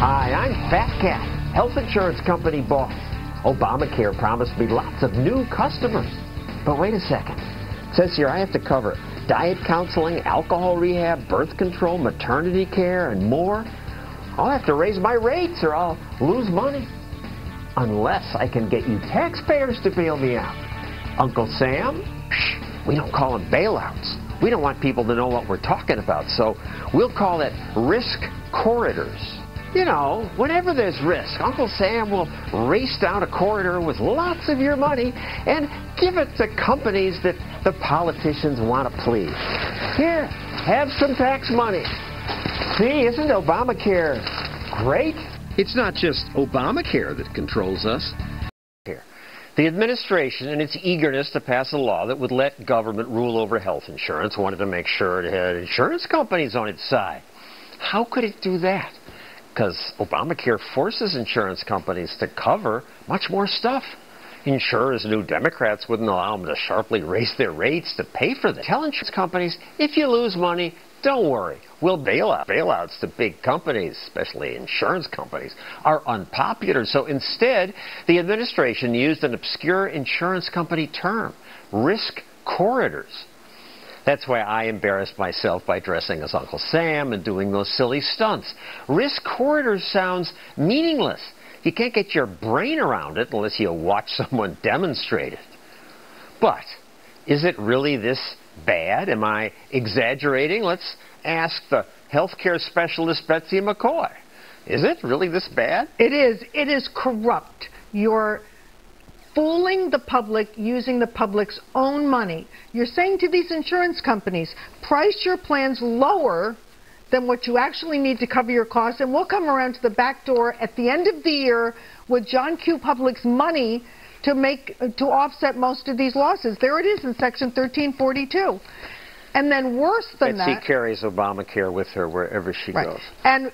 Hi, I'm Fat Cat, health insurance company boss. Obamacare promised me lots of new customers. But wait a second. It says here I have to cover diet counseling, alcohol rehab, birth control, maternity care, and more. I'll have to raise my rates or I'll lose money. Unless I can get you taxpayers to bail me out. Uncle Sam? Shh, we don't call them bailouts. We don't want people to know what we're talking about, so we'll call it risk corridors. You know, whenever there's risk, Uncle Sam will race down a corridor with lots of your money and give it to companies that the politicians want to please. Here, have some tax money. See, isn't Obamacare great? It's not just Obamacare that controls us. Here. The administration, in its eagerness to pass a law that would let government rule over health insurance, wanted to make sure it had insurance companies on its side. How could it do that? Because Obamacare forces insurance companies to cover much more stuff. Insurers knew Democrats wouldn't allow them to sharply raise their rates to pay for this. Tell insurance companies, if you lose money, don't worry. We'll bail out. Bailouts to big companies, especially insurance companies, are unpopular. So instead, the administration used an obscure insurance company term, risk corridors. That's why I embarrassed myself by dressing as Uncle Sam and doing those silly stunts. Risk corridors sounds meaningless. You can't get your brain around it unless you watch someone demonstrate it. But is it really this bad? Am I exaggerating? Let's ask the healthcare specialist Betsy McCaughey. Is it really this bad? It is. It is corrupt. You're fooling the public using the public's own money. You're saying to these insurance companies, price your plans lower than what you actually need to cover your costs, and we'll come around to the back door at the end of the year with John Q. Public's money to make to offset most of these losses. There it is in Section 1342. And then worse than Betsy that, carries Obamacare with her wherever she right. goes. And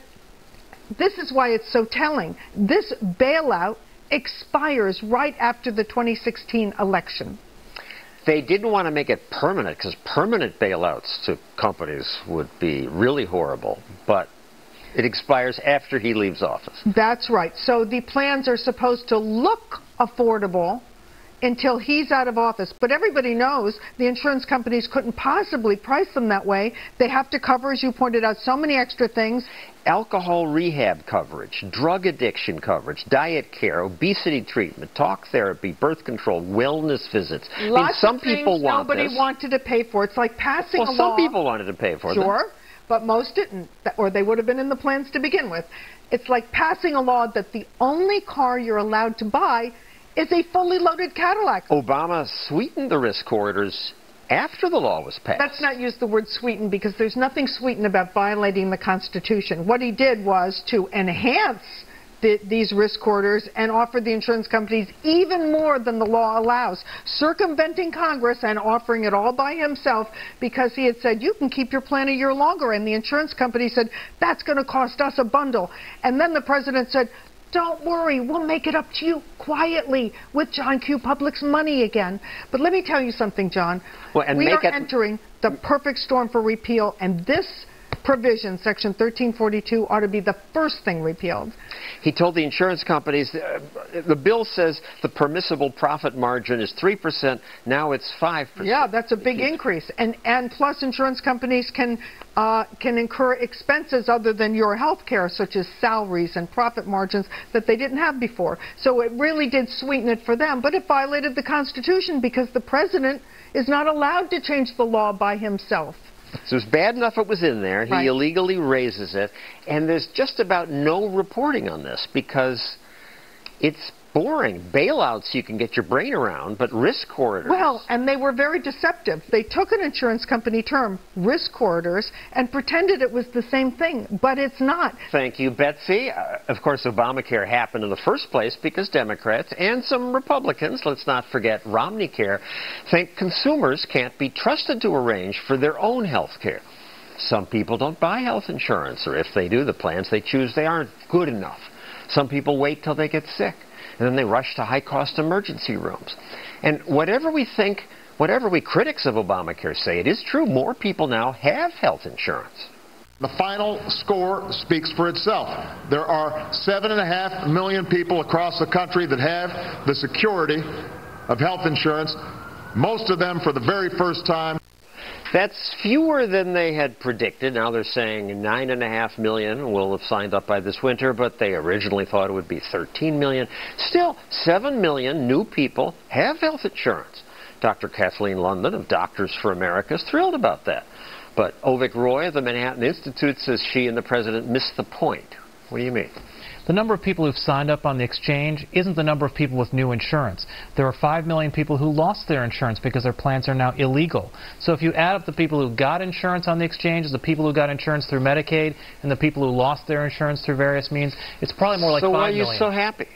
this is why it's so telling. This bailout expires right after the 2016 election. They didn't want to make it permanent because permanent bailouts to companies would be really horrible. But it expires after he leaves office. That's right. So the plans are supposed to look affordable until he's out of office. But everybody knows the insurance companies couldn't possibly price them that way. They have to cover, as you pointed out, so many extra things. Alcohol rehab coverage, drug addiction coverage, diet care, obesity treatment, talk therapy, birth control, wellness visits. Lots I mean, some of things people want nobody this. wanted to pay for. It's like passing well, a some people wanted to pay for them. Sure, but most didn't, or they would have been in the plans to begin with. It's like passing a law that the only car you're allowed to buy is a fully loaded Cadillac. Obama sweetened the risk corridors after the law was passed. Let's not use the word sweeten because there's nothing sweeten about violating the Constitution. What he did was to enhance the, these risk corridors and offer the insurance companies even more than the law allows, circumventing Congress and offering it all by himself because he had said, you can keep your plan a year longer. And the insurance company said, that's going to cost us a bundle. And then the president said, don't worry, we'll make it up to you quietly with John Q. Public's money again. But let me tell you something, John. Well, and we are entering the perfect storm for repeal, and this provision, Section 1342, ought to be the first thing repealed. He told the insurance companies, uh, the bill says the permissible profit margin is 3%, now it's 5%. Yeah, that's a big increase, and and plus insurance companies can uh, can incur expenses other than your health care, such as salaries and profit margins that they didn't have before. So it really did sweeten it for them, but it violated the Constitution because the president is not allowed to change the law by himself. So it's bad enough it was in there. He Right. illegally raises it. And there's just about no reporting on this because it's boring. Bailouts you can get your brain around, but risk corridors. Well, and they were very deceptive. They took an insurance company term, risk corridors, and pretended it was the same thing, but it's not. Thank you, Betsy. Uh, of course, Obamacare happened in the first place because Democrats and some Republicans, let's not forget Romney Care, think consumers can't be trusted to arrange for their own health care. Some people don't buy health insurance, or if they do, the plans they choose they aren't good enough. Some people wait till they get sick, and then they rush to high-cost emergency rooms. And whatever we think, whatever we critics of Obamacare say, it is true more people now have health insurance. The final score speaks for itself. There are seven and a half million people across the country that have the security of health insurance, most of them for the very first time. That's fewer than they had predicted. Now they're saying nine and a half million will have signed up by this winter, but they originally thought it would be 13 million. Still, seven million new people have health insurance. Dr. Kathleen London of Doctors for America is thrilled about that. But Avik Roy of the Manhattan Institute says she and the president missed the point. What do you mean? The number of people who've signed up on the exchange isn't the number of people with new insurance. There are 5 million people who lost their insurance because their plans are now illegal. So if you add up the people who got insurance on the exchange, the people who got insurance through Medicaid, and the people who lost their insurance through various means, it's probably more like so 5 why are you million. so happy?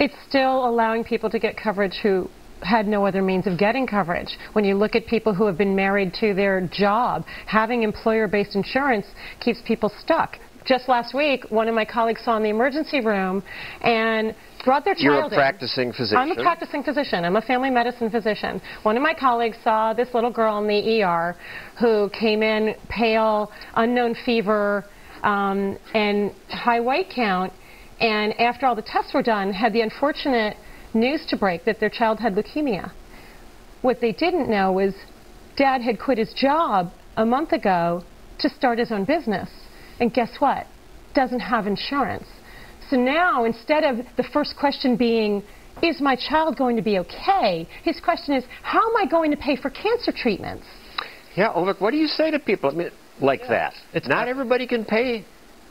It's still allowing people to get coverage who had no other means of getting coverage. When you look at people who have been married to their job, having employer-based insurance keeps people stuck. Just last week, one of my colleagues saw in the emergency room and brought their child You're a practicing physician. I'm a practicing physician. I'm a family medicine physician. One of my colleagues saw this little girl in the ER who came in pale, unknown fever, um, and high white count, and after all the tests were done, had the unfortunate news to break that their child had leukemia. What they didn't know was dad had quit his job a month ago to start his own business. And guess what? Doesn't have insurance. So now, instead of the first question being, is my child going to be okay? His question is, how am I going to pay for cancer treatments? Yeah, Avik, what do you say to people I mean, like that? It's not everybody can pay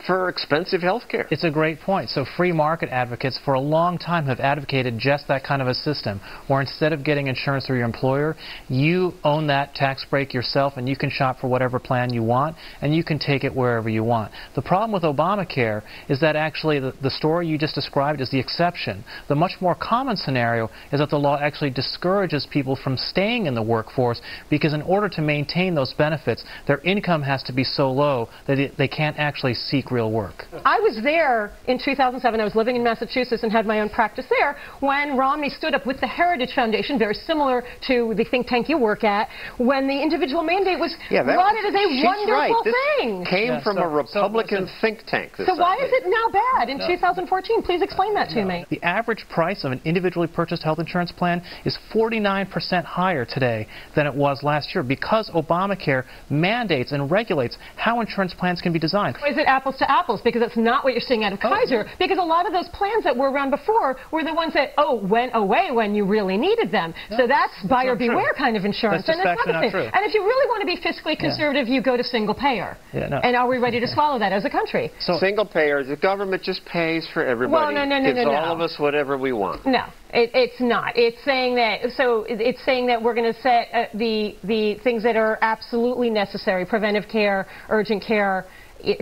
for expensive health care. It's a great point. So free market advocates for a long time have advocated just that kind of a system, where instead of getting insurance through your employer, you own that tax break yourself and you can shop for whatever plan you want and you can take it wherever you want. The problem with Obamacare is that actually the, the story you just described is the exception. The much more common scenario is that the law actually discourages people from staying in the workforce because in order to maintain those benefits, their income has to be so low that it, they can't actually seek real work. I was there in 2007. I was living in Massachusetts and had my own practice there when Romney stood up with the Heritage Foundation, very similar to the think tank you work at, when the individual mandate was yeah, that lauded as a she's wonderful right. This thing. came Yeah, from so- a Republican so think tank. This So why idea. is it now bad in 2014? Please explain that to me. The average price of an individually purchased health insurance plan is 49% higher today than it was last year because Obamacare mandates and regulates how insurance plans can be designed. Is it apples to apples? Because that's not what you're seeing out of Kaiser. Because a lot of those plans that were around before were the ones that, oh, went away when you really needed them. so that's buyer not true. beware kind of insurance. That's and factually not, not true. thing. And if you really want to be fiscally conservative, you go to single payer. Yeah, no. And are we ready to swallow that as a country? So- Single payer, the government just pays for everybody. Well, no, no, no, gives no, all no. of us whatever we want. No, it, it's not. It's saying that. So it's saying that we're going to set uh, the the things that are absolutely necessary: preventive care, urgent care.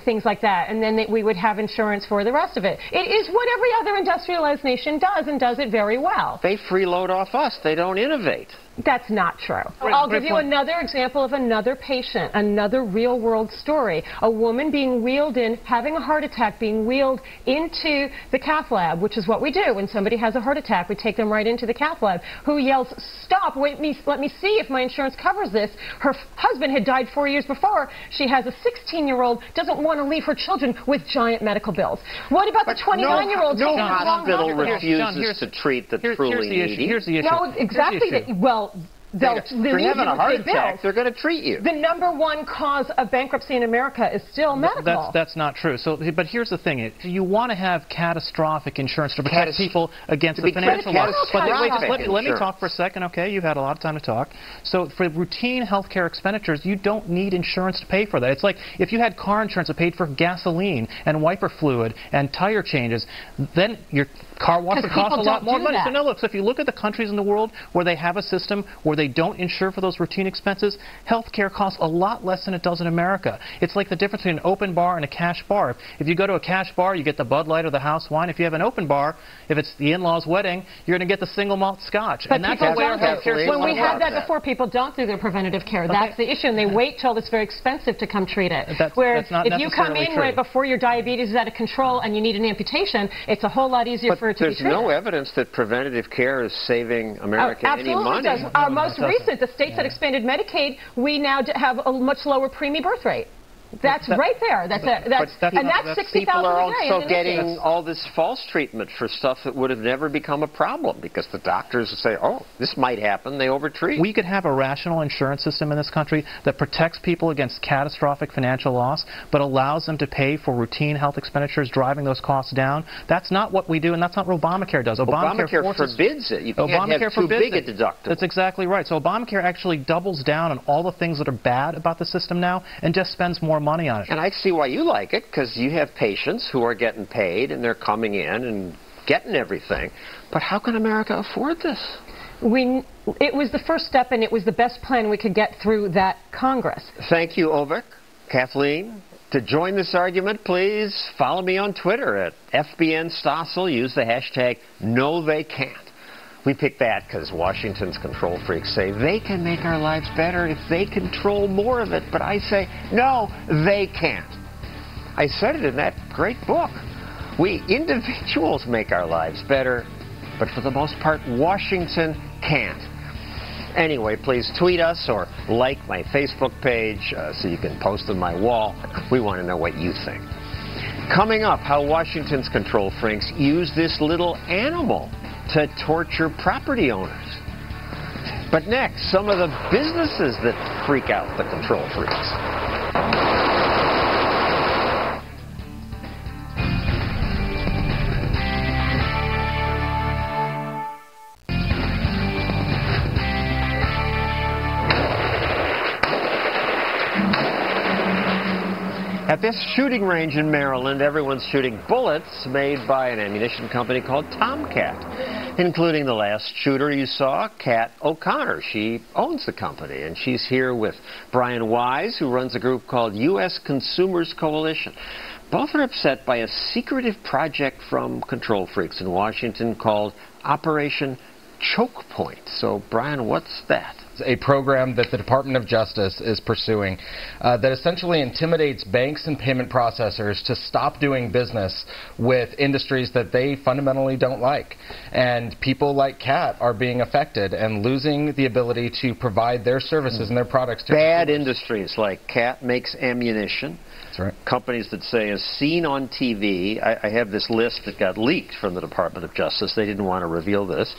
Things like that, and then that we would have insurance for the rest of it. It is what every other industrialized nation does, and does it very well. They freeload off us. They don't innovate. That's not true. Great- I'll great give you point. another example of another patient, another real world story. A woman being wheeled in, having a heart attack, being wheeled into the cath lab, which is what we do. When somebody has a heart attack, we take them right into the cath lab, who yells, Stop, wait me, let me see if my insurance covers this. Her f- husband had died four years before. She has a 16 year old, doesn't want to leave her children with giant medical bills. What about the 29 year old no, taking no the wrong hospital hospital? Here's- John, refuses here's- to treat the Here- truly here's the issue. needy. Here's the issue. No, Here's the exactly. issue. That, well, they'll if they'll you're leave having you a heart big bills. attack, they're going to treat you. The number one cause of bankruptcy in America is still medical. That's, that's not true. So, but here's the thing: If you want to have catastrophic insurance to protect Catas- people against the financial loss. But wait, just let, me- let me talk for a second, okay? You've had a lot of time to talk. So, for routine healthcare expenditures, you don't need insurance to pay for that. It's like if you had car insurance that paid for gasoline and wiper fluid and tire changes, then your car wash 'Cause would cost a lot more money. So, that. no, look. So, if you look at the countries in the world where they have a system where they don't insure for those routine expenses, healthcare costs a lot less than it does in America. It's like the difference between an open bar and a cash bar. If you go to a cash bar, you get the Bud Light or the house wine. If you have an open bar, if it's the in-laws' wedding, you're going to get the single malt scotch. But and that's people way our don't healthcare When we had that before, people don't do their preventative care. That's the issue, and they wait till it's very expensive to come treat it. That's- Where that's not if you come in true. right before your diabetes is out of control and you need an amputation, it's a whole lot easier But for it to there's be treated. no evidence that preventative care is saving Oh, America any absolutely money. does. Our most recent, the states that expanded Medicaid, we now have a much lower preemie birth rate. That's That- right there. That's a, that's, that's- and that's, that's- sixty People are a day. also getting initiatives. all this false treatment for stuff that would have never become a problem because the doctors say, oh, this might happen. They overtreat. We could have a rational insurance system in this country that protects people against catastrophic financial loss, but allows them to pay for routine health expenditures, driving those costs down. That's not what we do, and that's not what Obamacare does. Obamacare forces forbids it. You can't Obamacare have too forbids big a it. deductible. That's exactly right. So Obamacare actually doubles down on all the things that are bad about the system now and just spends more money on it. And I see why you like it because you have patients who are getting paid and they're coming in and getting everything. But how can America afford this? we, it was the first step, and it was the best plan we could get through that Congress. Thank you, Avik. Kathleen, to join this argument, please follow me on Twitter at FBN Stossel. Use the hashtag No They Can't. We pick that because Washington's control freaks say they can make our lives better if they control more of it. But I say, no, they can't. I said it in that great book. We individuals make our lives better, but for the most part, Washington can't. Anyway, please tweet us or like my Facebook page uh, so you can post on my wall. We want to know what you think. Coming up, how Washington's control freaks use this little animal to torture property owners. But next, some of the businesses that freak out the control freaks. At this shooting range in Maryland, everyone's shooting bullets made by an ammunition company called Tomcat, including the last shooter you saw, Kat O'Connor. She owns the company, and she's here with Brian Wise, who runs a group called U.S. Consumers Coalition. Both are upset by a secretive project from control freaks in Washington called Operation Choke Point. So, Brian, what's that? A program that the Department of Justice is pursuing uh, that essentially intimidates banks and payment processors to stop doing business with industries that they fundamentally don't like. And people like Kat are being affected and losing the ability to provide their services and their products to Bad consumers. industries like Kat makes ammunition. That's right. companies that say as seen on TV. I, I have this list that got leaked from the Department of Justice. They didn't want to reveal this.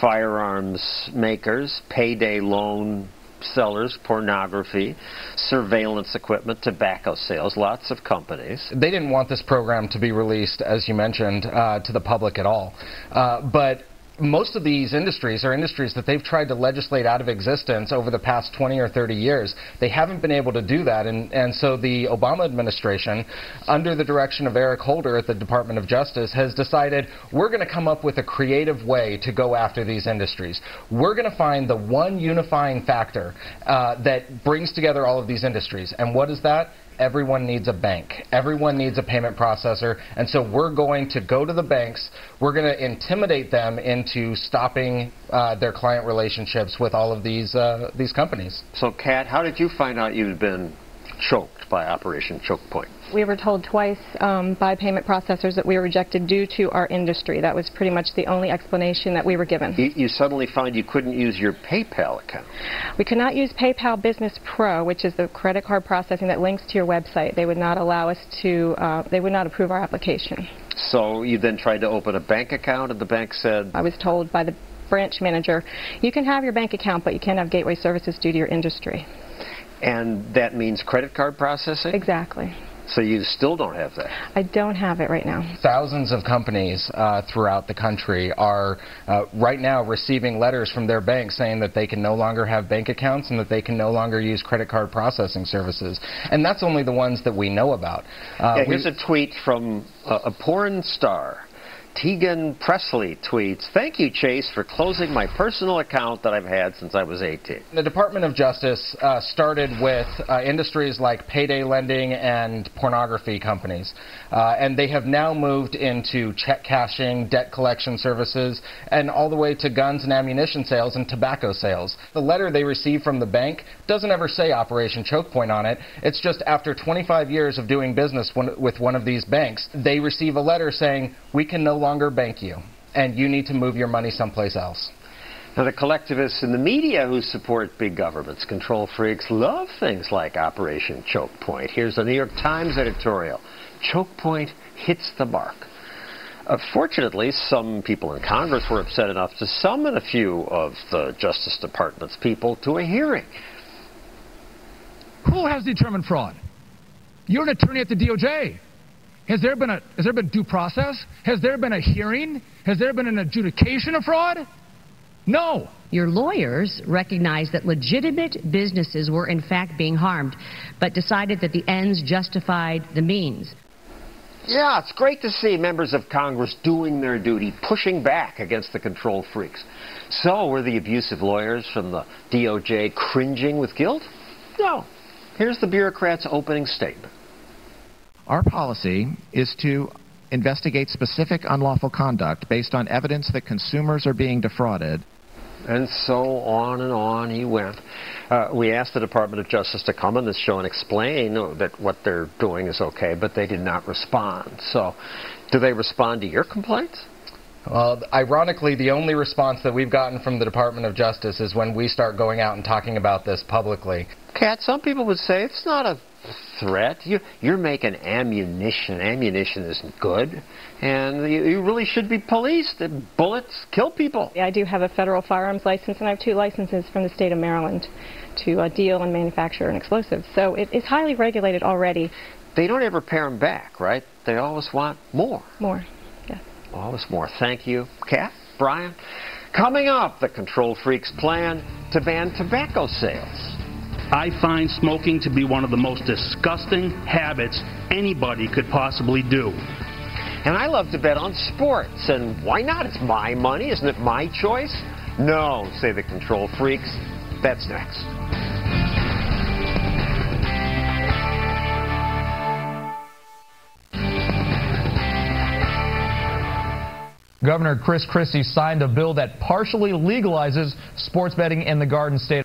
Firearms makers, payday loan sellers, pornography, surveillance equipment, tobacco sales, lots of companies. They didn't want this program to be released, as you mentioned, uh, to the public at all. Uh, but most of these industries are industries that they've tried to legislate out of existence over the past 20 or 30 years. They haven't been able to do that, and, and so the Obama administration, under the direction of Eric Holder at the Department of Justice, has decided we're going to come up with a creative way to go after these industries. We're going to find the one unifying factor uh, that brings together all of these industries. And what is that? Everyone needs a bank. Everyone needs a payment processor. And so we're going to go to the banks. We're going to intimidate them into stopping uh, their client relationships with all of these uh, these companies. So, Kat, how did you find out you'd been choked by Operation Choke Point? We were told twice um, by payment processors that we were rejected due to our industry. That was pretty much the only explanation that we were given. You, you suddenly found you couldn't use your PayPal account. We could not use PayPal Business Pro, which is the credit card processing that links to your website. They would not allow us to, uh, they would not approve our application. So you then tried to open a bank account, and the bank said, I was told by the branch manager, you can have your bank account, but you can't have gateway services due to your industry. and that means credit card processing? Exactly. So you still don't have that. I don't have it right now. Thousands of companies uh, throughout the country are uh, right now receiving letters from their banks saying that they can no longer have bank accounts and that they can no longer use credit card processing services. And that's only the ones that we know about. Uh, yeah, we- here's a tweet from uh, a porn star. Teagan Presley tweets, Thank you, Chase, for closing my personal account that I've had since I was 18. The Department of Justice uh, started with uh, industries like payday lending and pornography companies, uh, and they have now moved into check cashing, debt collection services, and all the way to guns and ammunition sales and tobacco sales. The letter they received from the bank doesn't ever say Operation Choke Point on it. It's just after 25 years of doing business one, with one of these banks, they receive a letter saying, We can no longer bank you, and you need to move your money someplace else. Now, the collectivists in the media who support big governments, control freaks, love things like Operation Choke Point. Here's a New York Times editorial Choke Point hits the mark. Uh, fortunately, some people in Congress were upset enough to summon a few of the Justice Department's people to a hearing. Who has determined fraud? You're an attorney at the DOJ. Has there been a has there been due process? Has there been a hearing? Has there been an adjudication of fraud? No. Your lawyers recognized that legitimate businesses were in fact being harmed, but decided that the ends justified the means. Yeah, it's great to see members of Congress doing their duty, pushing back against the control freaks. So, were the abusive lawyers from the DOJ cringing with guilt? No. Here's the bureaucrat's opening statement. Our policy is to investigate specific unlawful conduct based on evidence that consumers are being defrauded. And so on and on he went. Uh, we asked the Department of Justice to come on this show and explain that what they're doing is okay, but they did not respond. So, do they respond to your complaints? Well, ironically, the only response that we've gotten from the Department of Justice is when we start going out and talking about this publicly. Kat, some people would say it's not a threat. You, you're making ammunition. Ammunition isn't good. And you, you really should be policed. Bullets kill people. I do have a federal firearms license, and I have two licenses from the state of Maryland to uh, deal and manufacture an explosive. So it, it's highly regulated already. They don't ever pare them back, right? They always want more. More, yes. Always more. Thank you. Kat, Brian. Coming up, the Control Freaks plan to ban tobacco sales. I find smoking to be one of the most disgusting habits anybody could possibly do. And I love to bet on sports, and why not? It's my money, isn't it my choice? No, say the control freaks. That's next. Governor Chris Christie signed a bill that partially legalizes sports betting in the Garden State.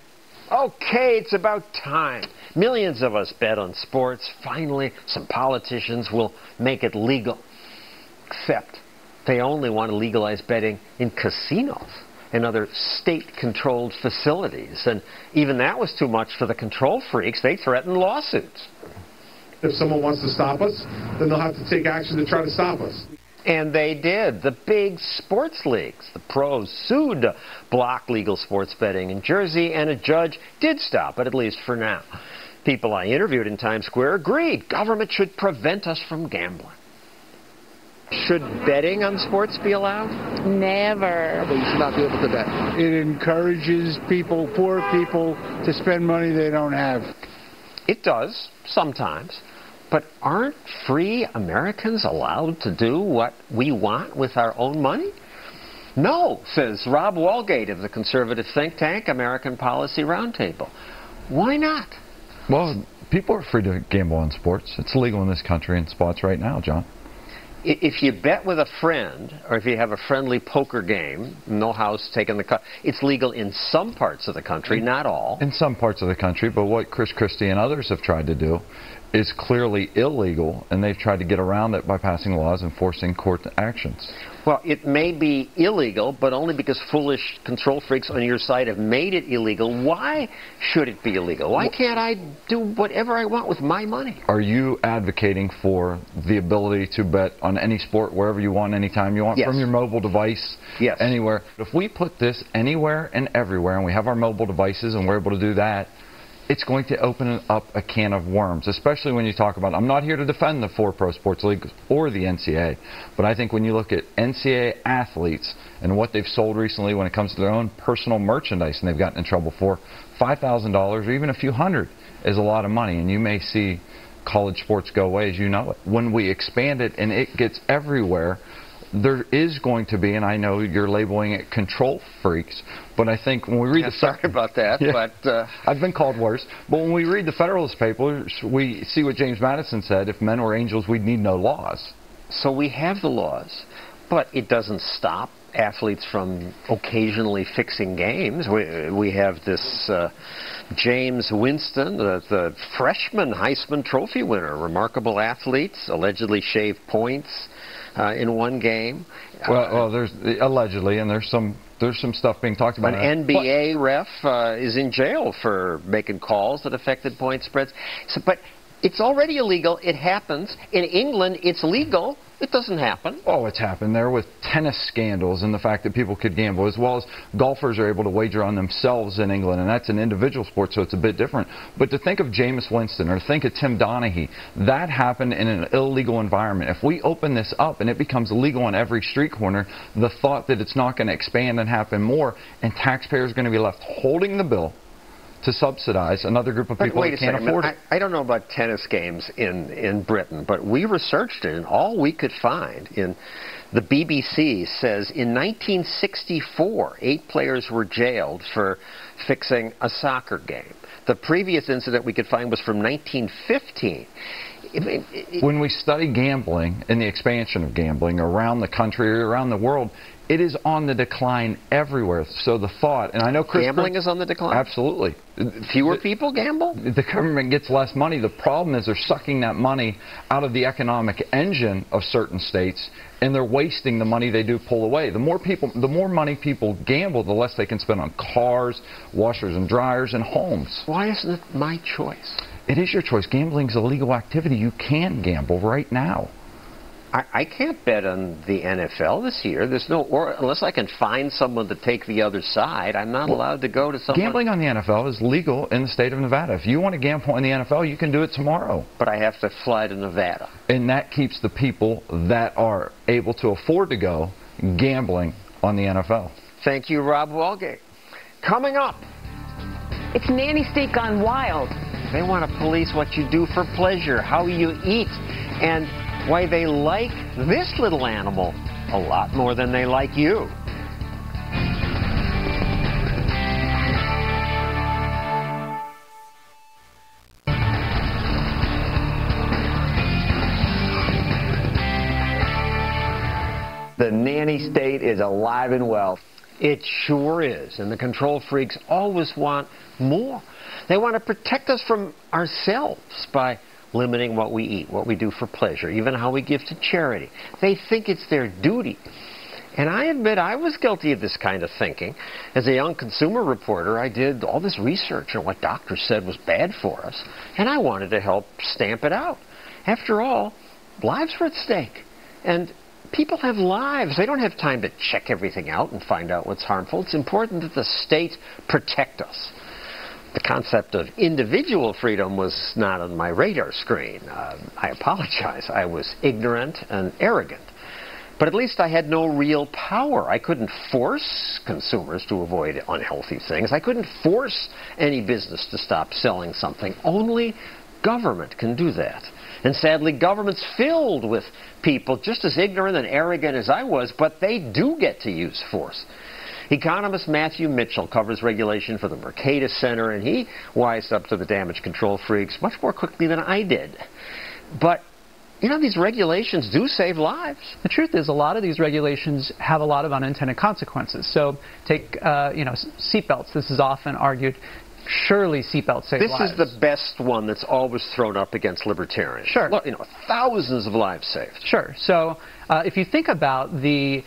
Okay, it's about time. Millions of us bet on sports. Finally, some politicians will make it legal. Except they only want to legalize betting in casinos and other state controlled facilities. And even that was too much for the control freaks. They threatened lawsuits. If someone wants to stop us, then they'll have to take action to try to stop us. And they did. The big sports leagues, the pros, sued to block legal sports betting in Jersey, and a judge did stop it, at least for now. People I interviewed in Times Square agreed government should prevent us from gambling. Should betting on sports be allowed? Never. But you should not be able to bet. It encourages people, poor people, to spend money they don't have. It does, sometimes. But aren't free Americans allowed to do what we want with our own money? No, says Rob Walgate of the conservative think tank American Policy Roundtable. Why not? Well, people are free to gamble on sports. It's legal in this country in spots right now, John. If you bet with a friend, or if you have a friendly poker game, no house taking the cut, it's legal in some parts of the country, not all. In some parts of the country, but what Chris Christie and others have tried to do is clearly illegal, and they've tried to get around it by passing laws and forcing court actions. Well, it may be illegal, but only because foolish control freaks on your side have made it illegal. Why should it be illegal? Why can't I do whatever I want with my money? Are you advocating for the ability to bet on any sport wherever you want, anytime you want, yes. from your mobile device, yes. anywhere? If we put this anywhere and everywhere, and we have our mobile devices and we're able to do that, it's going to open up a can of worms, especially when you talk about. I'm not here to defend the four pro sports leagues or the NCAA, but I think when you look at NCAA athletes and what they've sold recently when it comes to their own personal merchandise and they've gotten in trouble for, $5,000 or even a few hundred is a lot of money, and you may see college sports go away as you know it. When we expand it and it gets everywhere, there is going to be, and I know you're labeling it control freaks, but I think when we read yeah, the sorry about that, yeah, but uh, I've been called worse. But when we read the Federalist Papers, we see what James Madison said: if men were angels, we'd need no laws. So we have the laws, but it doesn't stop athletes from occasionally fixing games. We, we have this uh, Jameis Winston, the, the freshman Heisman Trophy winner, remarkable athletes, allegedly shaved points uh, in one game. Well, well, there's allegedly, and there's some there's some stuff being talked about. An NBA ref uh, is in jail for making calls that affected point spreads. So, but it's already illegal. It happens. In England, it's legal. It doesn't happen. Oh, it's happened there with tennis scandals and the fact that people could gamble, as well as golfers are able to wager on themselves in England, and that's an individual sport, so it's a bit different. But to think of Jameis Winston or think of Tim Donaghy, that happened in an illegal environment. If we open this up and it becomes legal on every street corner, the thought that it's not going to expand and happen more, and taxpayers are going to be left holding the bill to subsidize another group of people that can't afford I, it. I don't know about tennis games in, in Britain, but we researched it, and all we could find in the BBC says in 1964, eight players were jailed for fixing a soccer game. The previous incident we could find was from 1915. I mean, it- When we study gambling and the expansion of gambling around the country or around the world, it is on the decline everywhere. So the thought, and I know Chris Gambling is on the decline? Absolutely. Fewer people gamble? The government gets less money. The problem is they're sucking that money out of the economic engine of certain states, and they're wasting the money they do pull away. The more people, the more money people gamble, the less they can spend on cars, washers and dryers, and homes. Why isn't it my choice? It is your choice. Gambling is a legal activity. You can gamble right now. I, I can't bet on the NFL this year. There's no, or unless I can find someone to take the other side, I'm not allowed to go to someone. Gambling on the NFL is legal in the state of Nevada. If you want to gamble on the NFL, you can do it tomorrow. But I have to fly to Nevada. And that keeps the people that are able to afford to go gambling on the NFL. Thank you, Rob Walgate. Coming up, It's Nanny State gone wild. they want to police what you do for pleasure, how you eat, and why they like this little animal a lot more than they like you. The nanny state is alive and well. It sure is. And the control freaks always want more. They want to protect us from ourselves by limiting what we eat, what we do for pleasure, even how we give to charity. They think it's their duty. And I admit I was guilty of this kind of thinking. As a young consumer reporter, I did all this research on what doctors said was bad for us, and I wanted to help stamp it out. After all, lives were at stake. And people have lives. They don't have time to check everything out and find out what's harmful. It's important that the state protect us. The concept of individual freedom was not on my radar screen. Uh, I apologize. I was ignorant and arrogant. But at least I had no real power. I couldn't force consumers to avoid unhealthy things. I couldn't force any business to stop selling something. Only government can do that. And sadly, government's filled with people just as ignorant and arrogant as I was, but they do get to use force. Economist Matthew Mitchell covers regulation for the Mercatus Center, and he wised up to the damage control freaks much more quickly than I did. But you know, these regulations do save lives. The truth is, a lot of these regulations have a lot of unintended consequences. So, take uh, you know seatbelts. This is often argued. Surely seatbelts save lives. This lives. is the best one that's always thrown up against libertarians. Sure. Look, you know, thousands of lives saved. Sure. So, uh, if you think about the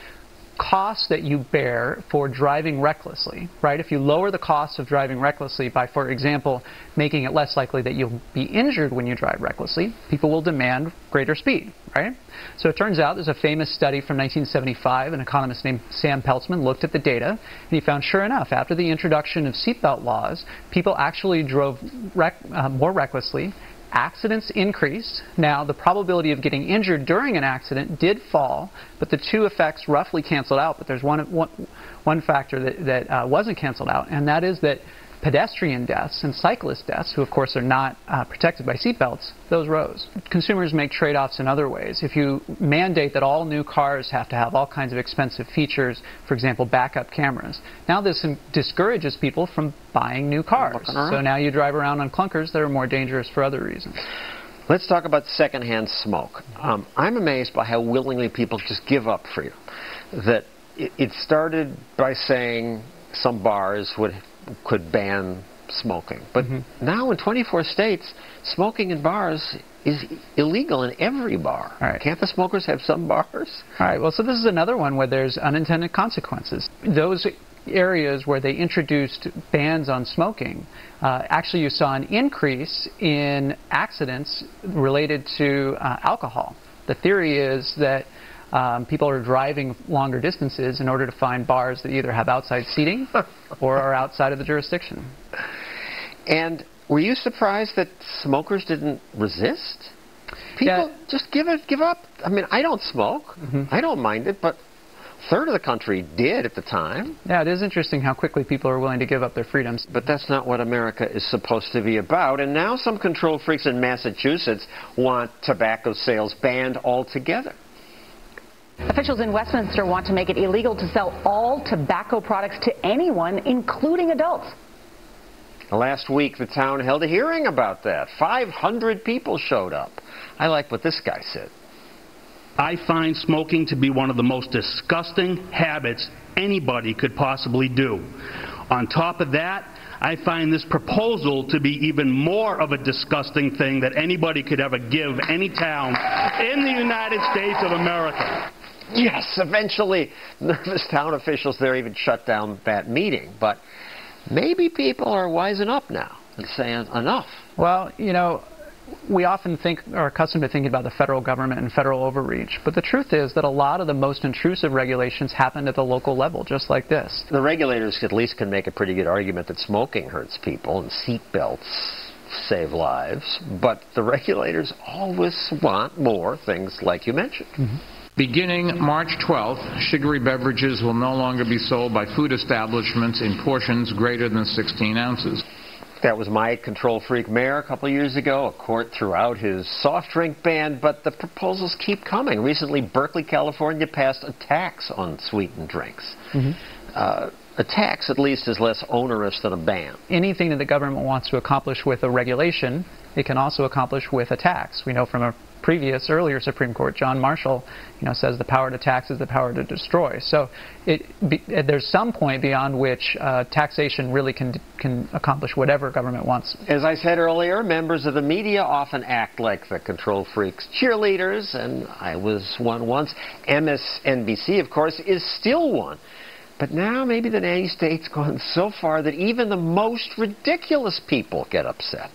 cost that you bear for driving recklessly, right? If you lower the cost of driving recklessly by, for example, making it less likely that you'll be injured when you drive recklessly, people will demand greater speed, right? So it turns out there's a famous study from 1975. An economist named Sam Peltzman looked at the data, and he found, sure enough, after the introduction of seatbelt laws, people actually drove rec- uh, more recklessly accidents increased. Now, the probability of getting injured during an accident did fall, but the two effects roughly canceled out. But there's one, one, one factor that, that uh, wasn't canceled out, and that is that pedestrian deaths and cyclist deaths, who of course are not uh, protected by seatbelts, those rose. Consumers make trade offs in other ways. If you mandate that all new cars have to have all kinds of expensive features, for example, backup cameras, now this discourages people from buying new cars. So now you drive around on clunkers that are more dangerous for other reasons. Let's talk about secondhand smoke. Um, I'm amazed by how willingly people just give up freedom. That it, it started by saying some bars would could ban smoking, but now in 24 states, smoking in bars is illegal in every bar. Right. Can't the smokers have some bars? All right, well, so this is another one where there's unintended consequences. Those areas where they introduced bans on smoking, uh, actually you saw an increase in accidents related to uh, alcohol. The theory is that um, people are driving longer distances in order to find bars that either have outside seating or are outside of the jurisdiction. And were you surprised that smokers didn't resist? People Yeah. just give it, give up. I mean, I don't smoke. Mm-hmm. I don't mind it, but a third of the country did at the time. Yeah, it is interesting how quickly people are willing to give up their freedoms. But that's not what America is supposed to be about. And now some control freaks in Massachusetts want tobacco sales banned altogether. Officials in Westminster want to make it illegal to sell all tobacco products to anyone, including adults. Last week, the town held a hearing about that. 500 people showed up. I like what this guy said. I find smoking to be one of the most disgusting habits anybody could possibly do. On top of that, I find this proposal to be even more of a disgusting thing that anybody could ever give any town in the United States of America. Yes, eventually, nervous town officials there even shut down that meeting. But maybe people are wising up now and saying enough. Well, you know, we often think are accustomed to thinking about the federal government and federal overreach, but the truth is that a lot of the most intrusive regulations happen at the local level, just like this. The regulators at least can make a pretty good argument that smoking hurts people and seat belts save lives, but the regulators always want more things like you mentioned. Mm-hmm. Beginning March 12th, sugary beverages will no longer be sold by food establishments in portions greater than 16 ounces. That was my control freak mayor a couple years ago. A court threw out his soft drink ban, but the proposals keep coming. Recently, Berkeley, California passed a tax on sweetened drinks. Uh, a tax, at least, is less onerous than a ban. Anything that the government wants to accomplish with a regulation, it can also accomplish with a tax. We know from a previous, earlier Supreme Court, John Marshall, you know, says the power to tax is the power to destroy. So it, be, there's some point beyond which uh, taxation really can can accomplish whatever government wants. As I said earlier, members of the media often act like the control freaks cheerleaders, and I was one once. MSNBC, of course, is still one. But now maybe the nanny state's gone so far that even the most ridiculous people get upset.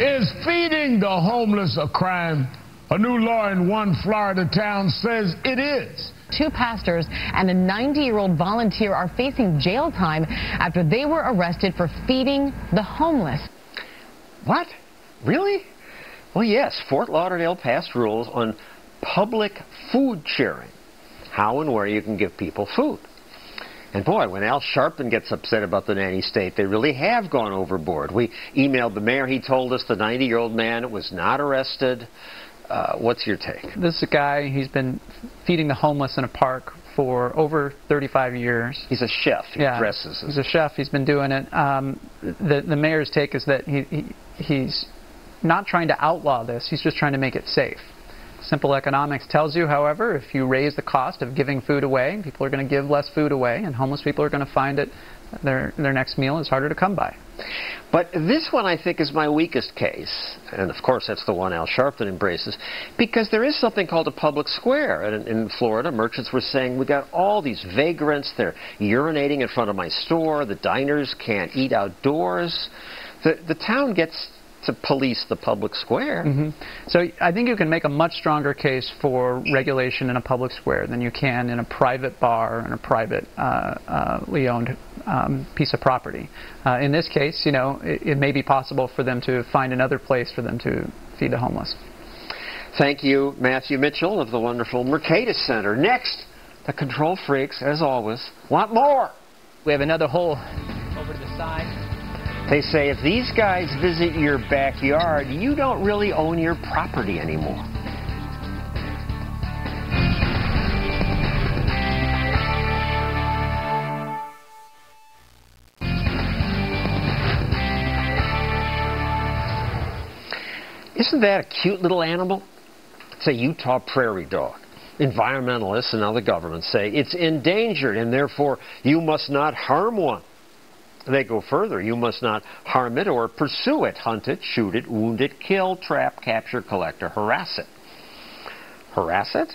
Is feeding the homeless a crime? A new law in one Florida town says it is. Two pastors and a 90 year old volunteer are facing jail time after they were arrested for feeding the homeless. What? Really? Well, yes, Fort Lauderdale passed rules on public food sharing, how and where you can give people food. And boy, when Al Sharpton gets upset about the nanny state, they really have gone overboard. We emailed the mayor. He told us the 90 year old man was not arrested. Uh, what's your take? This is a guy, he's been feeding the homeless in a park for over 35 years. He's a chef. He yeah, dresses. He's a chef. He's been doing it. Um, the, the mayor's take is that he, he, he's not trying to outlaw this, he's just trying to make it safe. Simple economics tells you, however, if you raise the cost of giving food away, people are going to give less food away, and homeless people are going to find it their their next meal is harder to come by. But this one I think is my weakest case, and of course that's the one Al Sharpton embraces, because there is something called a public square. In, in Florida, merchants were saying we got all these vagrants. They're urinating in front of my store. The diners can't eat outdoors. The the town gets to police the public square. hmm So I think you can make a much stronger case for regulation in a public square than you can in a private bar and a privately uh, uh, owned um, piece of property. Uh, in this case, you know, it, it may be possible for them to find another place for them to feed the homeless. Thank you, Matthew Mitchell of the wonderful Mercatus Center. Next, the control freaks, as always, want more. We have another hole over to the side. They say if these guys visit your backyard, you don't really own your property anymore. Isn't that a cute little animal? It's a Utah prairie dog. Environmentalists and other governments say it's endangered and therefore you must not harm one. They go further. You must not harm it or pursue it, hunt it, shoot it, wound it, kill, trap, capture, collect, or harass it. Harass it?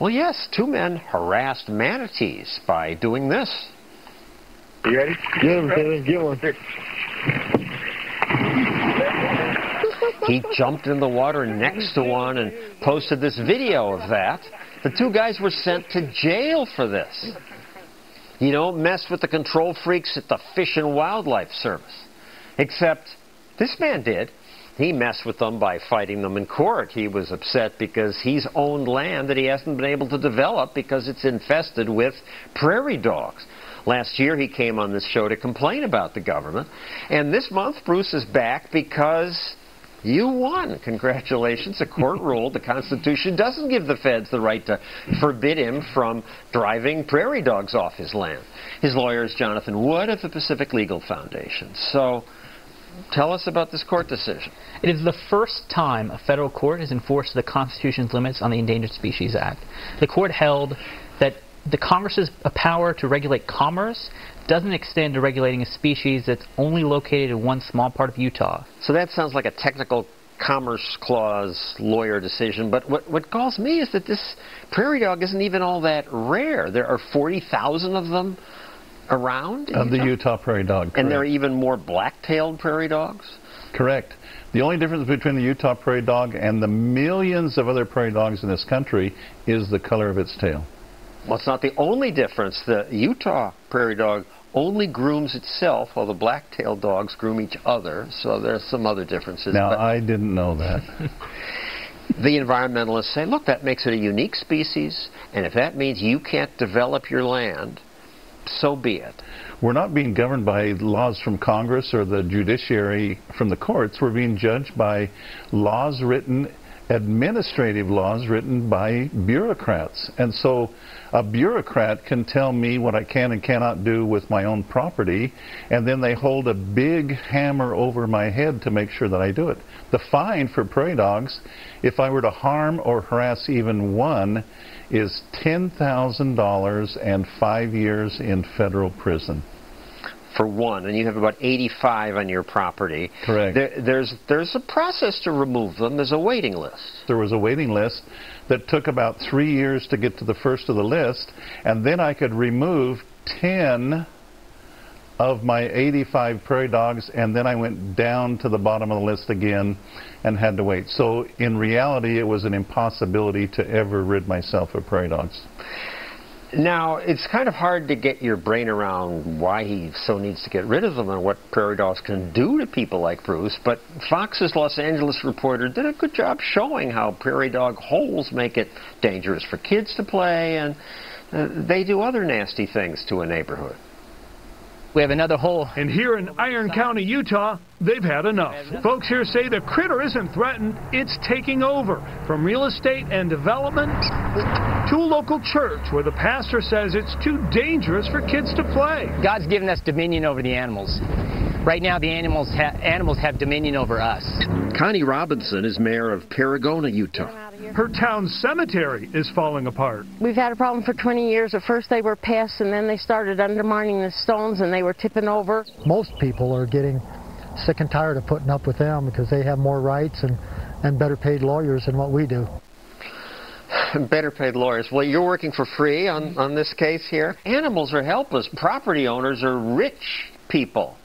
Well, yes, two men harassed manatees by doing this. You ready? Get him, Kevin. Get one. He jumped in the water next to one and posted this video of that. The two guys were sent to jail for this. You don't mess with the control freaks at the Fish and Wildlife Service. Except this man did. He messed with them by fighting them in court. He was upset because he's owned land that he hasn't been able to develop because it's infested with prairie dogs. Last year he came on this show to complain about the government. And this month Bruce is back because you won. Congratulations. The court ruled the Constitution doesn't give the feds the right to forbid him from driving prairie dogs off his land. His lawyer is Jonathan Wood of the Pacific Legal Foundation. So tell us about this court decision. It is the first time a federal court has enforced the Constitution's limits on the Endangered Species Act. The court held that the Congress's power to regulate commerce doesn't extend to regulating a species that's only located in one small part of Utah. So that sounds like a technical Commerce Clause lawyer decision, but what, what galls me is that this prairie dog isn't even all that rare. There are 40,000 of them around. Of the Utah prairie dog. And there are even more black-tailed prairie dogs? Correct. The only difference between the Utah prairie dog and the millions of other prairie dogs in this country is the color of its tail. Well, it's not the only difference. The Utah prairie dog only grooms itself, while the black-tailed dogs groom each other. So there's some other differences. Now, I didn't know that. the environmentalists say, look, that makes it a unique species, and if that means you can't develop your land, so be it. We're not being governed by laws from Congress or the judiciary from the courts. We're being judged by laws written, administrative laws written by bureaucrats. And so a bureaucrat can tell me what I can and cannot do with my own property, and then they hold a big hammer over my head to make sure that I do it. The fine for prairie dogs, if I were to harm or harass even one, is $10,000 and five years in federal prison. For one, and you have about 85 on your property. Correct. There, there's there's a process to remove them. There's a waiting list. There was a waiting list that took about three years to get to the first of the list, and then I could remove 10 of my 85 prairie dogs, and then I went down to the bottom of the list again and had to wait. So in reality, it was an impossibility to ever rid myself of prairie dogs. Now, it's kind of hard to get your brain around why he so needs to get rid of them and what prairie dogs can do to people like Bruce, but Fox's Los Angeles reporter did a good job showing how prairie dog holes make it dangerous for kids to play, and uh, they do other nasty things to a neighborhood. We have another hole. And here in Iron County, Utah, they've had enough. Folks here say the critter isn't threatened, it's taking over. From real estate and development to a local church where the pastor says it's too dangerous for kids to play. God's given us dominion over the animals. Right now, the animals, ha- animals have dominion over us. Connie Robinson is mayor of Paragonah, Utah. Her town cemetery is falling apart. We've had a problem for 20 years. At first they were pests, and then they started undermining the stones, and they were tipping over. Most people are getting sick and tired of putting up with them because they have more rights and, and better paid lawyers than what we do. Better paid lawyers. Well, you're working for free on, on this case here. Animals are helpless. Property owners are rich people.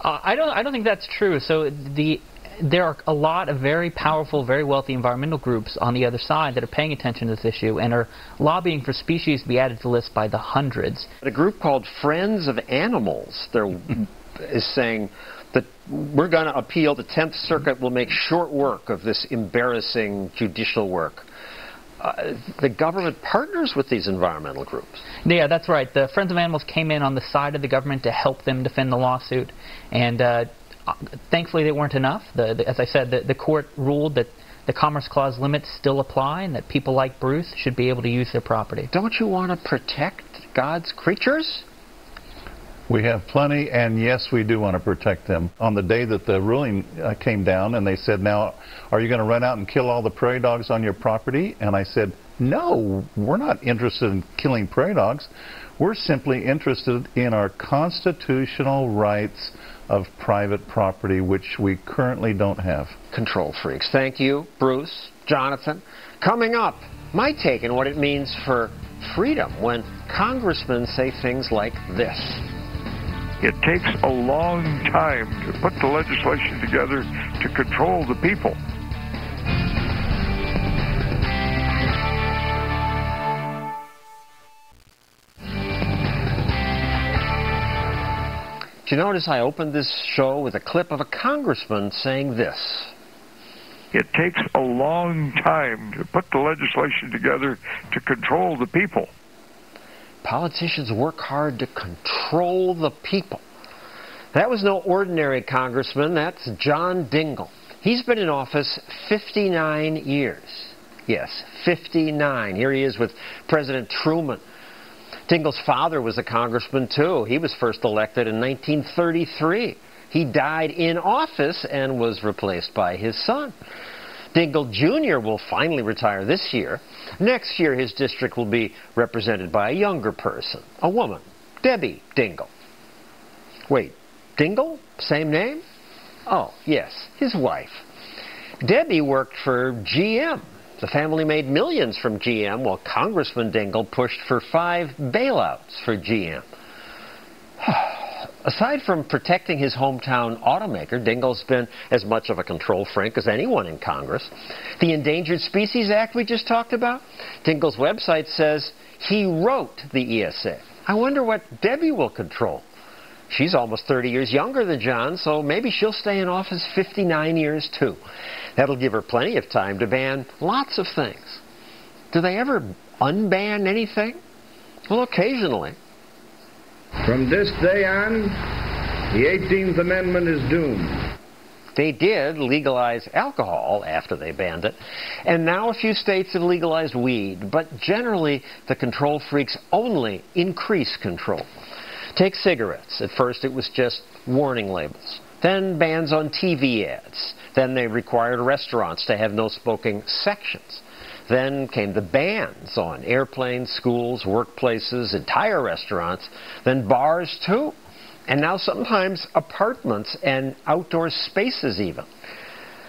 Uh, I don't. I don't think that's true. So the there are a lot of very powerful, very wealthy environmental groups on the other side that are paying attention to this issue and are lobbying for species to be added to the list by the hundreds. A group called Friends of Animals is saying that we're going to appeal. The Tenth Circuit will make short work of this embarrassing judicial work. Uh, the government partners with these environmental groups. Yeah, that's right. The Friends of Animals came in on the side of the government to help them defend the lawsuit, and uh, thankfully they weren't enough. The, the, as I said, the, the court ruled that the Commerce Clause limits still apply, and that people like Bruce should be able to use their property. Don't you want to protect God's creatures? We have plenty, and yes, we do want to protect them. On the day that the ruling uh, came down, and they said, now, are you going to run out and kill all the prairie dogs on your property? And I said, no, we're not interested in killing prairie dogs. We're simply interested in our constitutional rights of private property, which we currently don't have. Control freaks. Thank you, Bruce, Jonathan. Coming up, my take on what it means for freedom when congressmen say things like this. It takes a long time to put the legislation together to control the people. Do you notice I opened this show with a clip of a congressman saying this? It takes a long time to put the legislation together to control the people. Politicians work hard to control the people. That was no ordinary congressman. That's John Dingell. He's been in office 59 years. Yes, 59. Here he is with President Truman. Dingell's father was a congressman, too. He was first elected in 1933. He died in office and was replaced by his son. Dingell Jr. will finally retire this year. Next year, his district will be represented by a younger person, a woman, Debbie Dingell. Wait, Dingell? Same name? Oh, yes, his wife. Debbie worked for GM. The family made millions from GM while Congressman Dingell pushed for five bailouts for GM. Aside from protecting his hometown automaker, Dingell's been as much of a control freak as anyone in Congress. The Endangered Species Act we just talked about, Dingell's website says he wrote the ESA. I wonder what Debbie will control. She's almost 30 years younger than John, so maybe she'll stay in office 59 years too. That'll give her plenty of time to ban lots of things. Do they ever unban anything? Well, occasionally. From this day on, the 18th Amendment is doomed. They did legalize alcohol after they banned it, and now a few states have legalized weed, but generally the control freaks only increase control. Take cigarettes. At first it was just warning labels. Then bans on TV ads. Then they required restaurants to have no smoking sections. Then came the bans on airplanes, schools, workplaces, entire restaurants, then bars too. And now sometimes apartments and outdoor spaces even.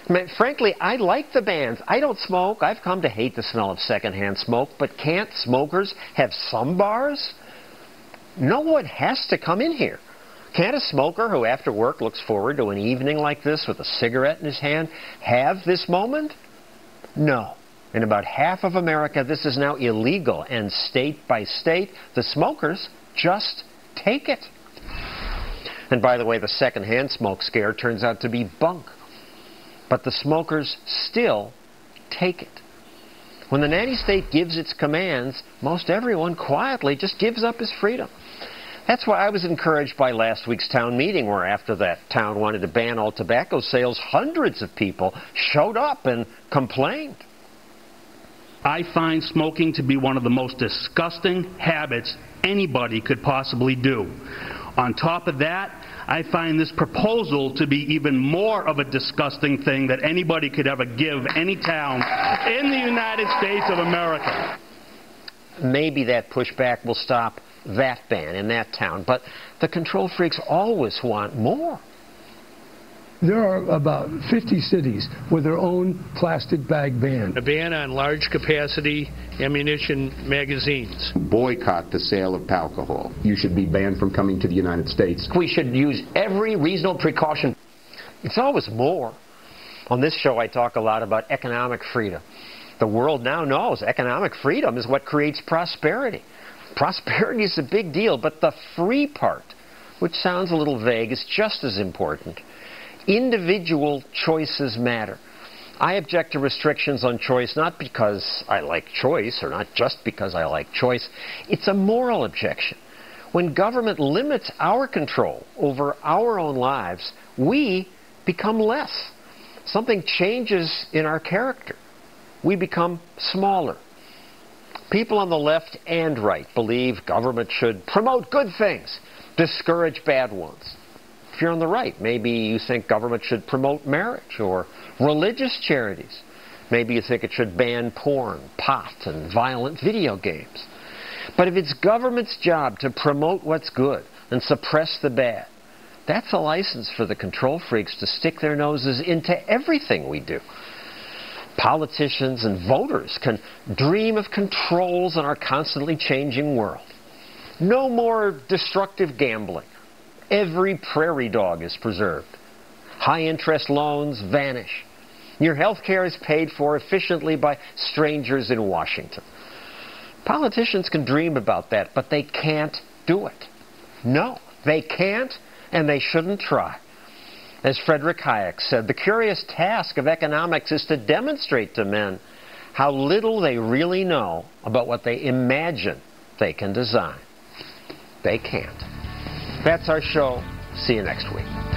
I mean, frankly, I like the bans. I don't smoke. I've come to hate the smell of secondhand smoke, but can't smokers have some bars? No one has to come in here. Can't a smoker who after work looks forward to an evening like this with a cigarette in his hand have this moment? No. In about half of America, this is now illegal, and state by state, the smokers just take it. And by the way, the secondhand smoke scare turns out to be bunk. But the smokers still take it. When the nanny state gives its commands, most everyone quietly just gives up his freedom. That's why I was encouraged by last week's town meeting, where after that town wanted to ban all tobacco sales, hundreds of people showed up and complained. I find smoking to be one of the most disgusting habits anybody could possibly do. On top of that, I find this proposal to be even more of a disgusting thing that anybody could ever give any town in the United States of America. Maybe that pushback will stop that ban in that town, but the control freaks always want more. There are about 50 cities with their own plastic bag ban. A ban on large capacity ammunition magazines. Boycott the sale of alcohol. You should be banned from coming to the United States. We should use every reasonable precaution. It's always more. On this show, I talk a lot about economic freedom. The world now knows economic freedom is what creates prosperity. Prosperity is a big deal, but the free part, which sounds a little vague, is just as important. Individual choices matter. I object to restrictions on choice not because I like choice or not just because I like choice. It's a moral objection. When government limits our control over our own lives, we become less. Something changes in our character. We become smaller. People on the left and right believe government should promote good things discourage bad ones. If you're on the right, maybe you think government should promote marriage or religious charities. Maybe you think it should ban porn, pot, and violent video games. But if it's government's job to promote what's good and suppress the bad, that's a license for the control freaks to stick their noses into everything we do. Politicians and voters can dream of controls in our constantly changing world. No more destructive gambling. Every prairie dog is preserved. High interest loans vanish. Your health care is paid for efficiently by strangers in Washington. Politicians can dream about that, but they can't do it. No, they can't, and they shouldn't try. As Frederick Hayek said, the curious task of economics is to demonstrate to men how little they really know about what they imagine they can design. They can't. That's our show. See you next week.